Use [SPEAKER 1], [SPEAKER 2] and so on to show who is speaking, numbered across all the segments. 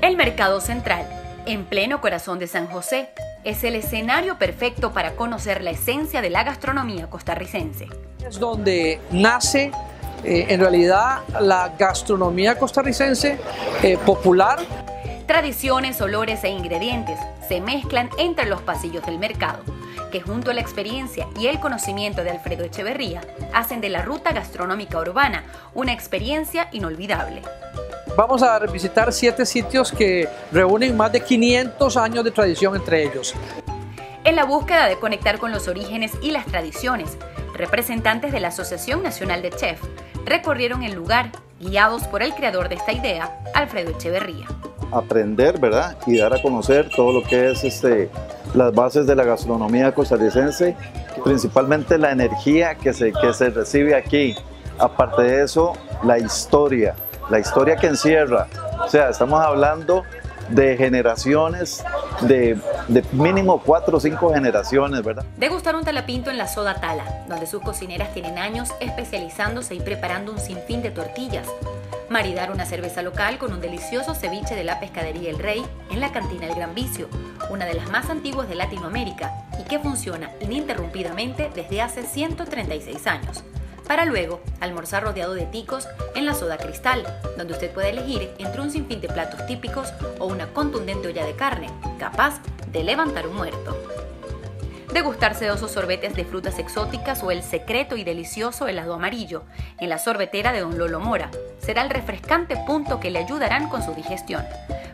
[SPEAKER 1] El Mercado Central, en pleno corazón de San José, es el escenario perfecto para conocer la esencia de la gastronomía costarricense.
[SPEAKER 2] Es donde nace eh, en realidad la gastronomía costarricense eh, popular.
[SPEAKER 1] Tradiciones, olores e ingredientes se mezclan entre los pasillos del mercado, que junto a la experiencia y el conocimiento de Alfredo Echeverría hacen de la ruta gastronómica urbana una experiencia inolvidable.
[SPEAKER 2] Vamos a visitar siete sitios que reúnen más de 500 años de tradición entre ellos.
[SPEAKER 1] En la búsqueda de conectar con los orígenes y las tradiciones, representantes de la Asociación Nacional de Chef recorrieron el lugar, guiados por el creador de esta idea, Alfredo Echeverría.
[SPEAKER 3] Aprender, ¿verdad? Y dar a conocer todo lo que es este, las bases de la gastronomía costarricense, principalmente la energía que se, que se recibe aquí. Aparte de eso, la historia, la historia que encierra. O sea, estamos hablando de generaciones, de, mínimo cuatro o cinco generaciones, ¿verdad?
[SPEAKER 1] Degustar un talapinto en la Soda Tala, donde sus cocineras tienen años especializándose y preparando un sinfín de tortillas. Maridar una cerveza local con un delicioso ceviche de la pescadería El Rey en la cantina El Gran Vicio, una de las más antiguas de Latinoamérica y que funciona ininterrumpidamente desde hace 136 años para luego almorzar rodeado de ticos en la soda cristal, donde usted puede elegir entre un sinfín de platos típicos o una contundente olla de carne, capaz de levantar un muerto. Degustar sedosos sorbetes de frutas exóticas o el secreto y delicioso helado amarillo en la sorbetera de Don Lolo Mora será el refrescante punto que le ayudarán con su digestión,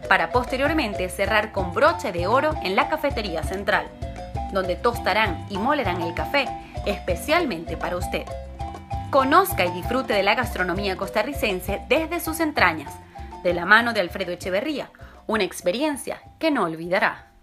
[SPEAKER 1] para posteriormente cerrar con broche de oro en la cafetería central, donde tostarán y molerán el café especialmente para usted. Conozca y disfrute de la gastronomía costarricense desde sus entrañas, de la mano de Alfredo Echeverría, una experiencia que no olvidará.